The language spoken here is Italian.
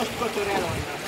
Most Cotorella.